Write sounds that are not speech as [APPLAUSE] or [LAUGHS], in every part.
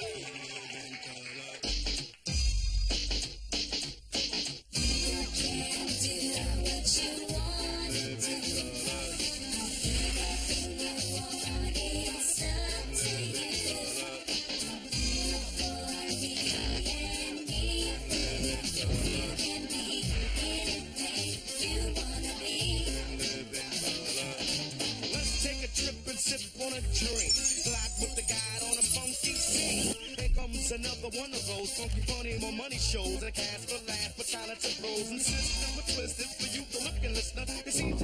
Yeah. Funny, shows. A cast for laugh, but talented pros and system with twisted for you, the looking listener. It seems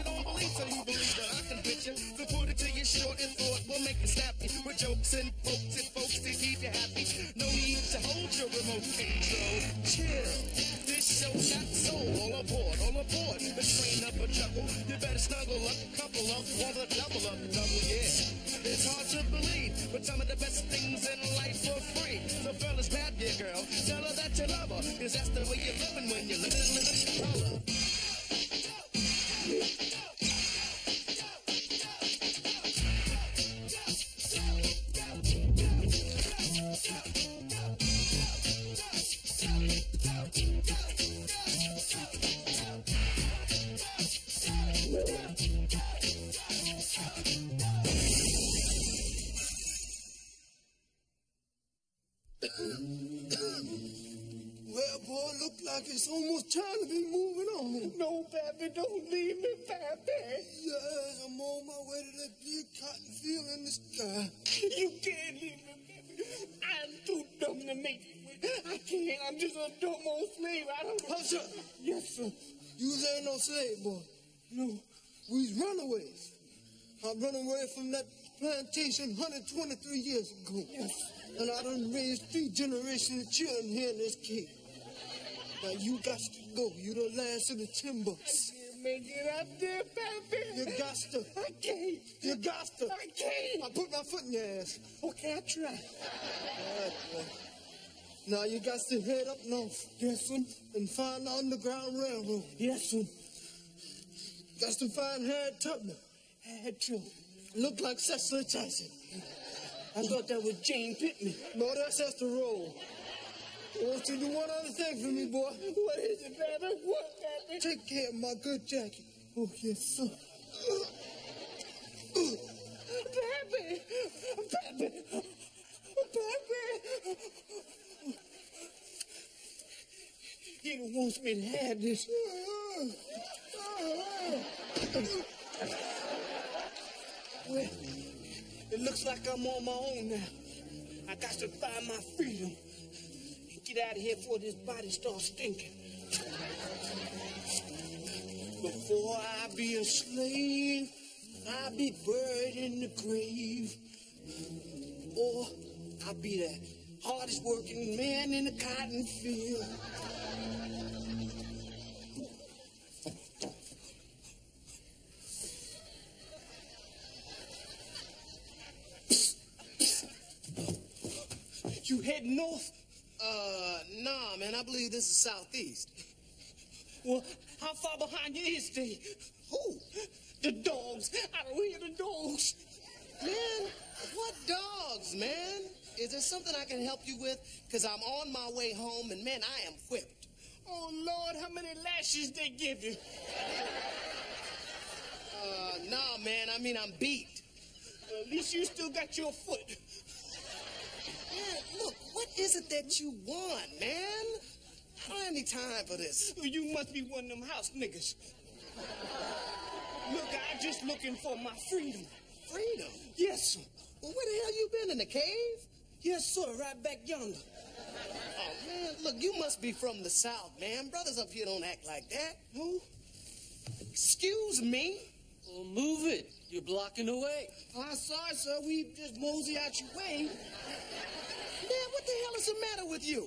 will make you snappy. With jokes and folks and folks to keep you happy. No need to hold your remote control. Chill. This show got soul. All aboard, all aboard. The train up a chuckle. You better snuggle up, couple up, want to double up, double, yeah. It's hard to believe, but some of the best things in life for free. So fellas, grab your girl, tell her that you love her, cause that's the way you're living when you're living, living, color. Well, boy, look like it's almost time to be moving on. No, Pappy, don't leave me, Pappy. Yes, I'm on my way to that big cotton field in the sky. [LAUGHS] You can't leave me, Pappy. I'm too dumb to make it. I can't. I'm just a dumb old slave. I don't Hush up. Yes, sir. You ain't no slave, boy. No. We's runaways. I run away from that plantation 123 years ago. Yes. And I done raised three generations of children here in this cave. Now you got to go. You the last of the timbers. Can't make it up there, Pappy. You got to. I can't. You got to. I can't. I put my foot in your ass. Okay, I try. All right, boy. Now you got to head up north. Yes, sir. And find the Underground Railroad. Yes, sir. Got to find Harriet Tubman. Had to. Look like Cicely Tyson. I thought that was Jane Pittman. No, that's Roll. I want you to do one other thing for me, boy. What is it, Pappy? What, Pappy? Take care of my good jacket. Oh, yes, sir. Pappy! Pappy! Pappy! He don't me to have this. Well, it looks like I'm on my own now. I got to find my freedom and get out of here before this body starts stinking. Before I be a slave, I'll be buried in the grave. Or I'll be the hardest working man in the cotton field. You heading north? Uh, nah, man, I believe this is southeast. Well, how far behind you is they? Who? The dogs. I don't hear the dogs. Man, what dogs, man? Is there something I can help you with? Because I'm on my way home, and man, I am whipped. Oh, Lord, how many lashes they give you? Uh, nah, man, I mean, I'm beat. Well, at least you still got your foot. Man, look, what is it that you want, man? I don't have any time for this. You must be one of them house niggas. Look, I just looking for my freedom. Freedom? Yes, sir. Well, where the hell you been, in the cave? Yes, sir, right back yonder. Oh, man, look, you must be from the South, man. Brothers up here don't act like that. Who? Excuse me? Well, move it. You're blocking the way. I'm sorry, sir. We just mosey out your way. The hell is the matter with you?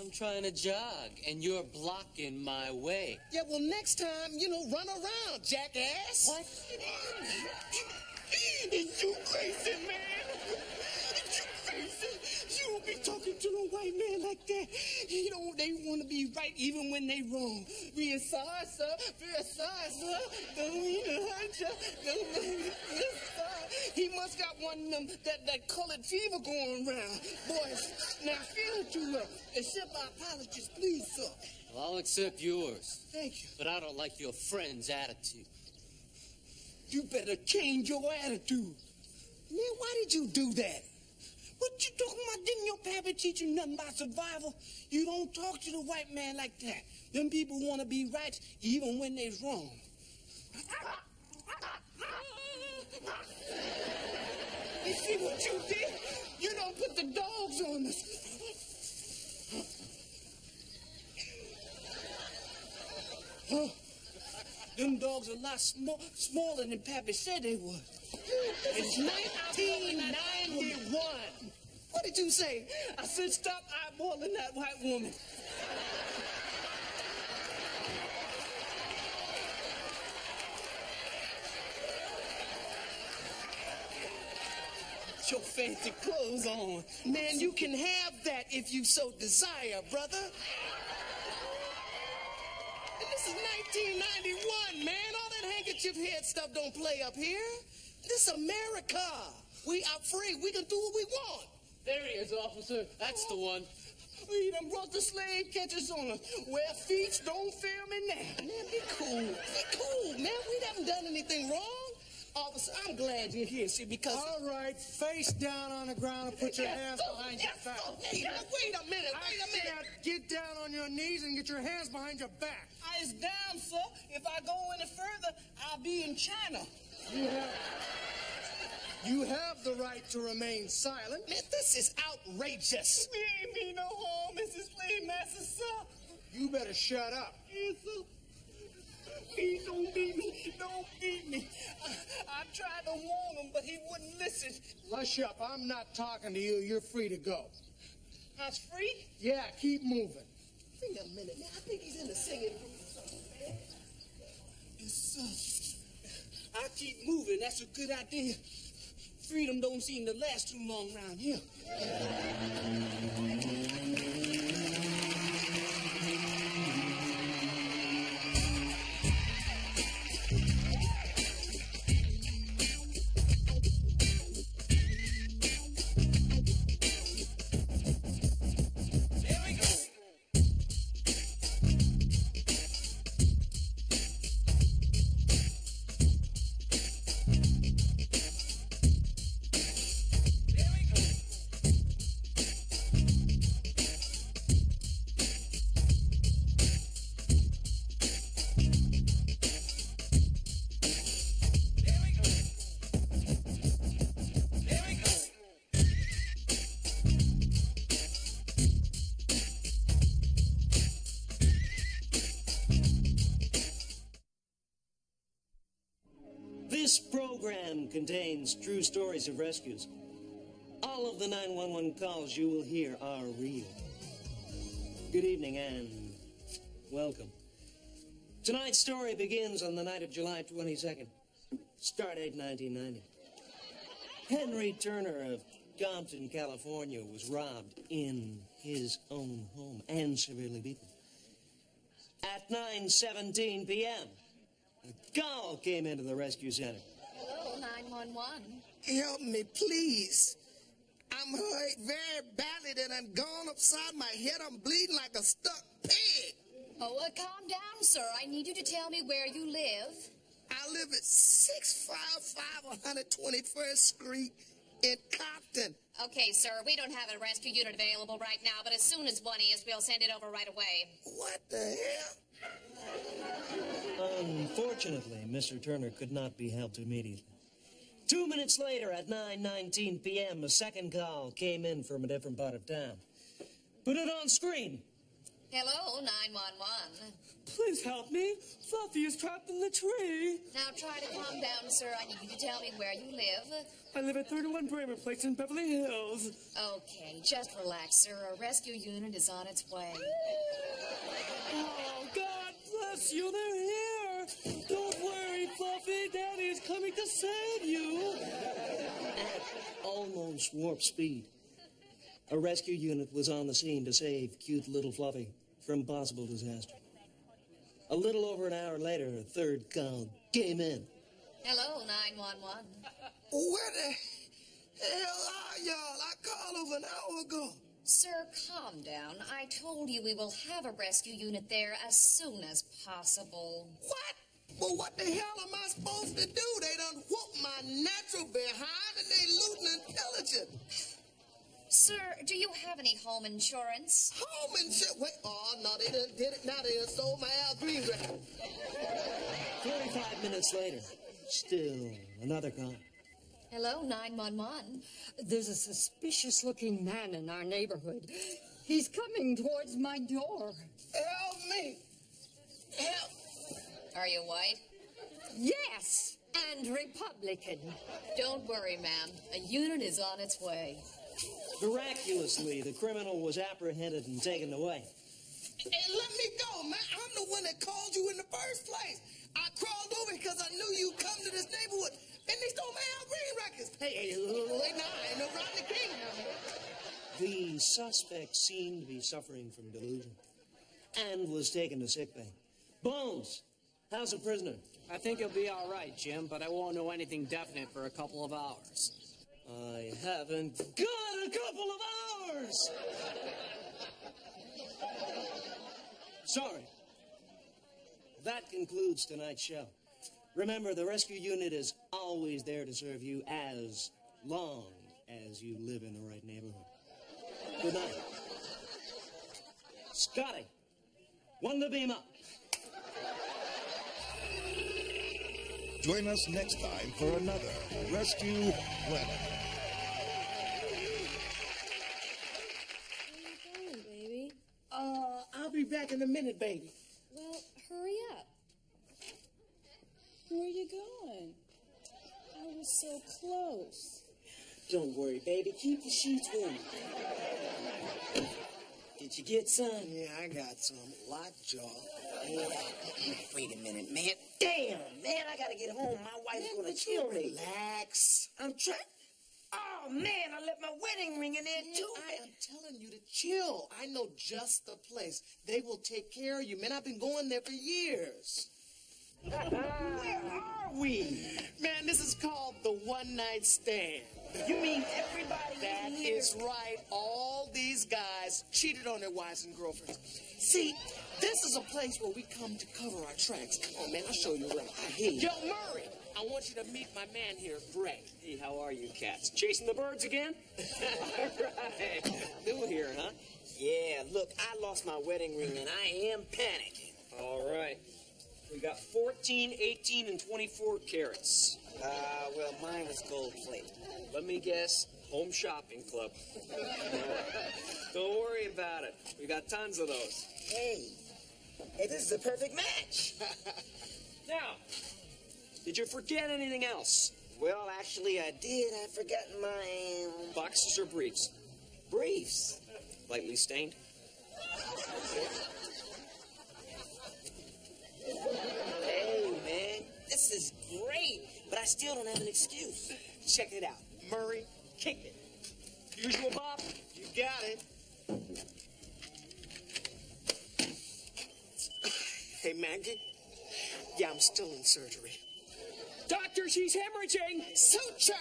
I'm trying to jog, and you're blocking my way. Yeah, well, next time, you know, run around, jackass. What? [LAUGHS] You crazy, man? Is you crazy? You don't be talking to a white man like that. You know, they want to be right even when they wrong. We are sorry, sir. We are sorry, sir. Don't mean to hurt you. Don't mean to- we are sorry. He must got one of them, that, that colored fever going around. Boys, now feel it too well. Accept my apologies, please, sir. Well, I'll accept yours, Thank you. but I don't like your friend's attitude. You better change your attitude. Man, why did you do that? What you talking about? Didn't your pappy teach you nothing about survival? You don't talk to the white man like that. Them people want to be right even when they's wrong. You see what you did? You don't put the dogs on us. Huh? Them dogs are a lot small, smaller than Pappy said they was. It's 1991. What did you say? I said stop eyeballing that white woman. Your fancy clothes on. Man, you can have that if you so desire, brother. And this is 1991, man. All that handkerchief head stuff don't play up here. This America. We are free. We can do what we want. There he is, officer. That's the one. We done brought the slave catchers on us. Wear feet, don't fail me now. Man, be cool. Be cool, man. We haven't done anything wrong. Officer, I'm glad you're here, see, because... All right, face down on the ground and put your Yes, hands sir. behind your back. sir. Hey, now, wait a minute, wait a minute. said get down on your knees and get your hands behind your back. I is down, sir. If I go any further, I'll be in China. You have, you have the right to remain silent. Man, this is outrageous. Me ain't mean no harm, Mrs. Slave Master, sir. You better shut up. Yes, sir. Please don't beat me. Don't beat me. I, I tried to warn him, but he wouldn't listen. Hush up. I'm not talking to you. You're free to go. I was free? Yeah, keep moving. Wait a minute, man. I think he's in the singing room or something, man. Yes, sir. I keep moving. That's a good idea. Freedom don't seem to last too long around here. Contains true stories of rescues. All of the 911 calls you will hear are real. Good evening and welcome. Tonight's story begins on the night of July 22nd, stardate 1990. Henry Turner of Compton, California was robbed in his own home and severely beaten. At 9:17 p.m., a call came into the rescue center. Hello, 911. Help me, please. I'm hurt very badly and I'm gone upside my head. I'm bleeding like a stuck pig. Oh, uh, calm down, sir. I need you to tell me where you live. I live at 655 121st Street in Compton. Okay, sir, we don't have a rescue unit available right now, but as soon as one is, we'll send it over right away. What the hell? Unfortunately, Mr. Turner could not be helped immediately. Two minutes later, at 9:19 p.m., a second call came in from a different part of town. Put it on screen. Hello, 911. Please help me. Fluffy is trapped in the tree. Now try to calm down, sir. I need you to tell me where you live. I live at 31 Bremer Place in Beverly Hills. Okay, just relax, sir. A rescue unit is on its way. Oh, God bless you. They're here. Don't worry, Fluffy. Daddy is coming to save you. At almost warp speed, a rescue unit was on the scene to save cute little Fluffy from possible disaster. A little over an hour later, a third call came in. Hello, 911. Where the Hell are y'all? I called over an hour ago. Sir, calm down. I told you we will have a rescue unit there as soon as possible. What? Well, what the hell am I supposed to do? They done whooped my natural behind and they looting and pillaging. Sir, do you have any home insurance? Home and shit. Wait, oh, no, they done did it. Now they done stole my Al Green record. 45 minutes later, still another call. Hello, 911. There's a suspicious looking man in our neighborhood. He's coming towards my door. Help me. Help. Are you white? Yes, and Republican. Don't worry, ma'am. A unit is on its way. Miraculously, the criminal was apprehended and taken away. Hey, let me go, man. I'm the one that called you in the first place. I crawled over because I knew you'd come to this neighborhood. And they stole my Al Green records. Hey, hey, wait, now, I ain't no Rodney King. The suspect seemed to be suffering from delusion and was taken to sickbay. Bones, how's the prisoner? I think he'll be all right, Jim, but I won't know anything definite for a couple of hours. I haven't got a couple of hours. Sorry. That concludes tonight's show. Remember, the rescue unit is always there to serve you as long as you live in the right neighborhood. Good night. Scotty, one to beam up. Join us next time for another Rescue Planet. Where you going, baby? Uh, I'll be back in a minute, baby. Well, hurry up. Where are you going? I was so close. Don't worry, baby. Keep the sheets warm. Did you get some? Yeah, I got some. Lockjaw. Wait a minute, man. Damn, man, I gotta get home. My wife's gonna kill me. Relax. I'm trying. Oh man, I left my wedding ring in there Man, too. I am telling you to chill. I know just the place. They will take care of you, man. I've been going there for years. Where are we? Man, this is called the one night stand. You mean everybody That in here? is right. All these guys cheated on their wives and girlfriends. See, this is a place where we come to cover our tracks. Come on, man, I'll show you around. I hear you. Yo, Murray, I want you to meet my man here, Greg. Hey, how are you cats? Chasing the birds again? [LAUGHS] all right. New here, huh? Yeah, look, I lost my wedding ring and I am panicking. All right. We got 14, 18, and 24 carats. Uh, well, mine was gold plated. Let me guess, home shopping club. [LAUGHS] Don't worry about it. We got tons of those. Hey, hey, this is a perfect match. [LAUGHS] Now, did you forget anything else? well, actually, I did. I've forgotten my um, Boxes or briefs? briefs. Lightly stained? [LAUGHS] Hey, man, this is great, but I still don't have an excuse. Check it out. Murray, kick it. Usual bop? You got it. Hey, Maggie. Yeah, I'm still in surgery. Doctor, she's hemorrhaging! Suture!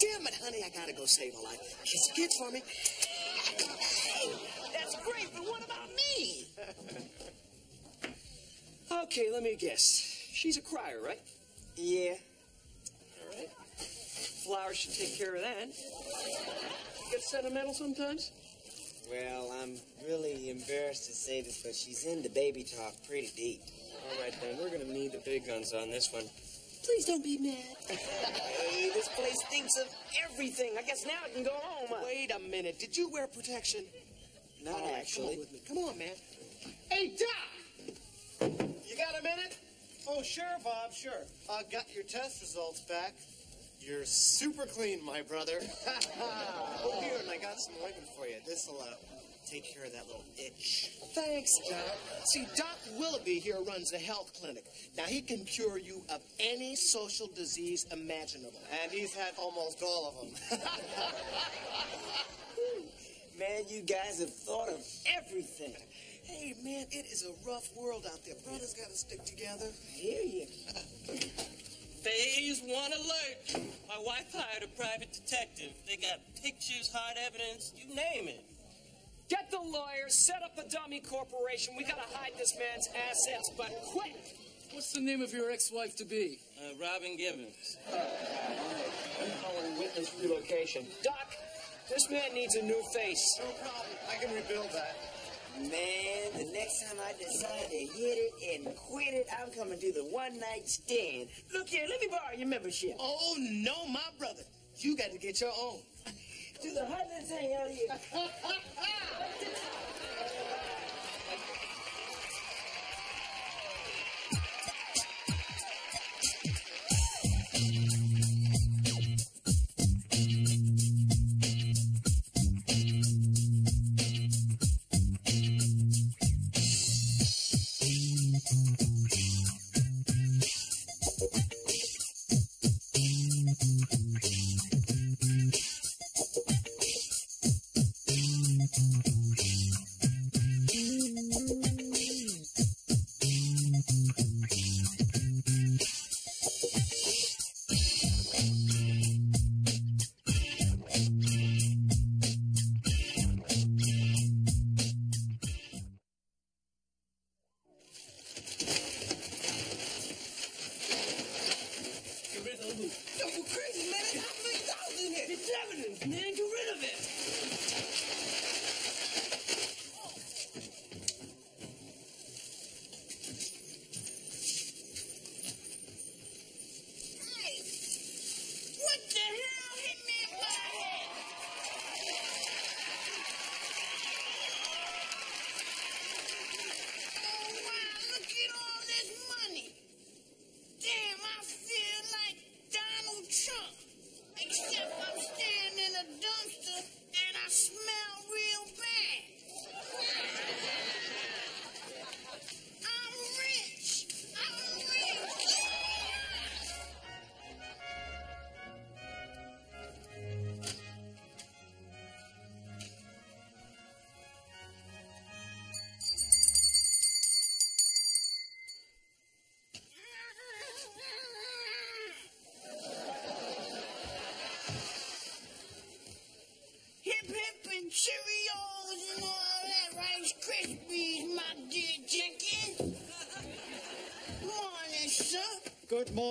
Damn it, honey, I gotta go save a life. Kiss the kids for me. Hey, that's great, but what about me? [LAUGHS] Okay, let me guess. She's a crier, right? Yeah. All right. Flowers should take care of that. Get sentimental sometimes? Well, I'm really embarrassed to say this, but she's into baby talk pretty deep. All right, then. We're going to need the big guns on this one. Please don't be mad. hey, this place thinks of everything. I guess now I can go home. Wait a minute. Did you wear protection? Not All right, Come actually. on with me. Come on, man. Hey, Doc! You got a minute? Oh, sure, Bob, sure. I got your test results back. You're super clean, my brother. [LAUGHS] oh, here, and I got some ointment for you. This'll uh, take care of that little itch. Thanks, Doc. See, Doc Willoughby here runs a health clinic. Now, he can cure you of any social disease imaginable. And he's had almost all of them. [LAUGHS] Man, you guys have thought of everything. Hey, man, it is a rough world out there. Brothers gotta stick together. I hear you. [LAUGHS] Phase one alert. My wife hired a private detective. They got pictures, hard evidence, you name it. Get the lawyers, set up a dummy corporation. We gotta hide this man's assets, but quick! What's the name of your ex-wife to be? Uh, Robin Gibbons. I'm calling witness relocation. Doc, this man needs a new face. No problem. I can rebuild that. Man, the next time I decide to hit it and quit it, I'm coming to the one night stand. Look here, let me borrow your membership. Oh, no, my brother. You got to get your own. [LAUGHS] To the hundreds hang out here. [LAUGHS]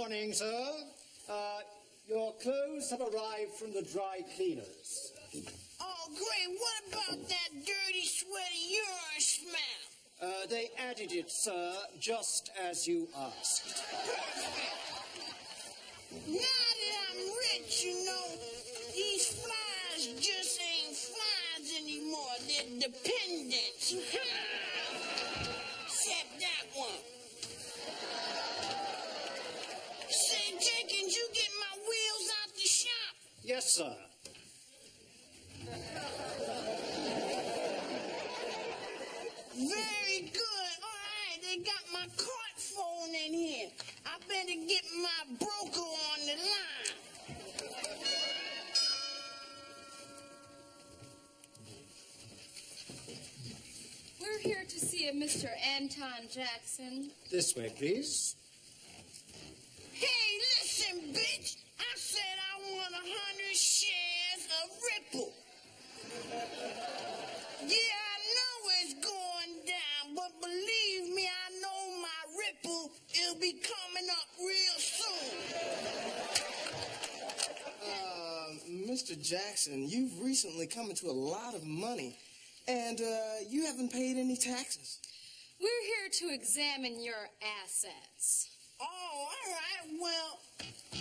morning, sir. Uh, your clothes have arrived from the dry cleaners. Oh, great. What about that dirty, sweaty urine smell? Uh, they added it, sir, just as you asked. Now that I'm rich, you know, these flies just ain't flies anymore. They're dependents. [LAUGHS] Except that one. Yes, sir. Very good. All right, they got my cart phone in here. I better get my broker on the line. We're here to see a Mr. Anton Jackson. This way, please. Hey, listen, bitch. Shares Ripple. Yeah, I know it's going down, but believe me, I know my Ripple. It'll be coming up real soon. Uh, Mr. Jackson, you've recently come into a lot of money, and uh, you haven't paid any taxes. We're here to examine your assets. Oh, all right. Well,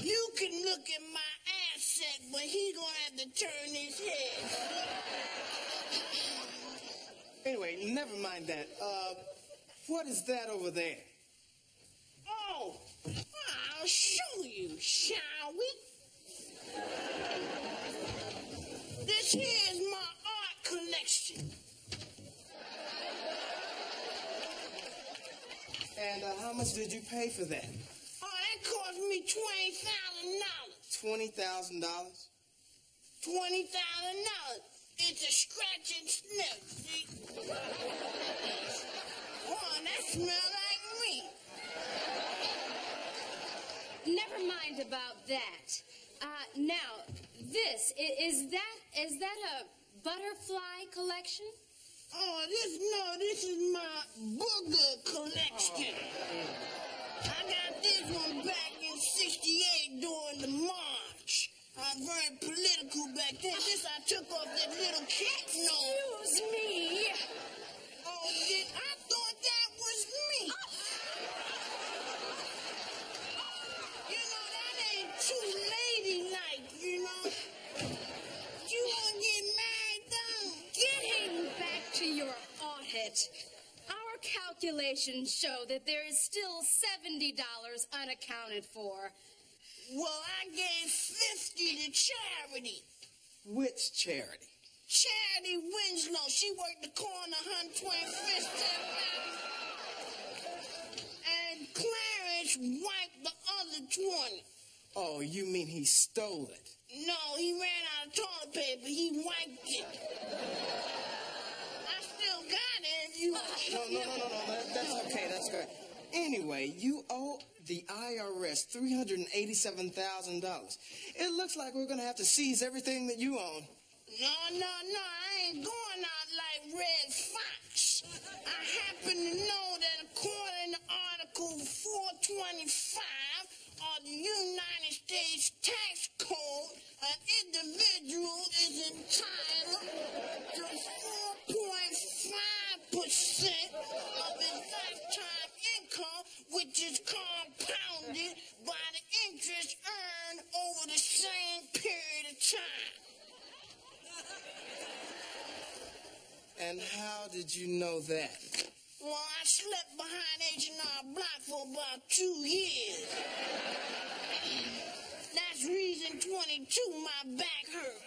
you can look at my but he gonna have to turn his head. Anyway, never mind that. Uh, what is that over there? Oh, I'll show you, shall we? This here is my art collection. And uh, how much did you pay for that? Oh, that cost me twenty thousand dollars. Twenty thousand dollars. Twenty thousand dollars. It's a scratch and sniff, see? Oh, that smell like me. Never mind about that. Uh, now, this? Is that is that a butterfly collection? Oh, this no, this is my booger collection. I got this one back in '68 during the march. I'm very political back then. This I took off that little cat nose. Excuse me. Calculations show that there is still seventy dollars unaccounted for. Well, I gave 50 to charity. Which charity? Charity Winslow. She worked the corner 125th And Clarence wiped the other 20. Oh, you mean he stole it? No, he ran out of toilet paper. He wiped it. I still got it if you... [LAUGHS] No, no, no, no, no. That, that's okay. That's good. Anyway, you owe the IRS $387,000. It looks like we're going to have to seize everything that you own. No, no, no, I ain't going out like Redd Foxx. I happen to know that according to Article 425 of the United States Tax Code, an individual is entitled to 4.5% of his lifetime income, which is compounded by the interest earned over the same period of time. And how did you know that? Well, I slept behind H&R Block for about two years. That's reason 22 my back hurt.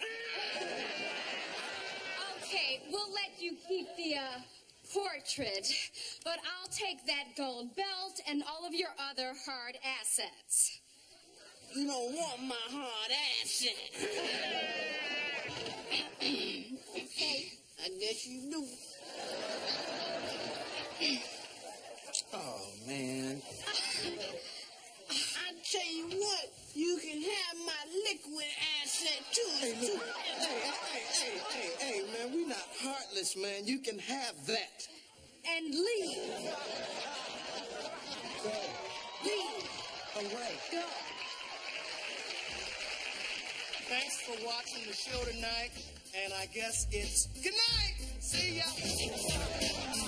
Portrait, but I'll take that gold belt and all of your other hard assets. You don't want my hard asset. okay, I guess you do. Oh, man. I tell you what, you can have my liquid asset too. Hey, look. Hey, hey, hey, hey, hey, man, we not heartless, man. You can have that. Leave. Go. Leave. Away. Go. Thanks for watching the show tonight, and I guess it's good night. See ya.